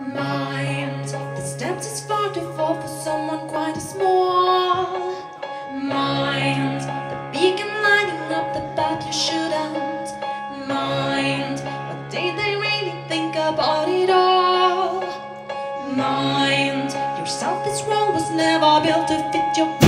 Mind, the steps is far too far for someone quite a small. Mind, the beacon lighting up the path you shouldn't mind. But did they really think about it all? Mind, yourself is wrong was never built to fit your